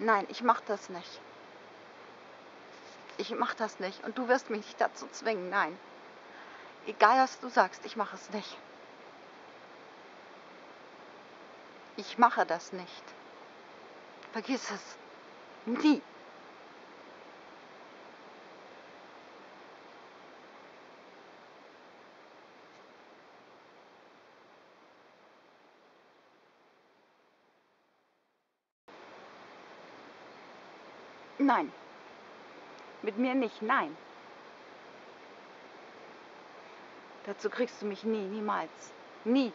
Nein, ich mach das nicht. Ich mach das nicht und du wirst mich nicht dazu zwingen, nein. Egal was du sagst, ich mache es nicht. Ich mache das nicht. Vergiss es. Nie. Nein. Mit mir nicht, nein. Dazu kriegst du mich nie, niemals. Nie.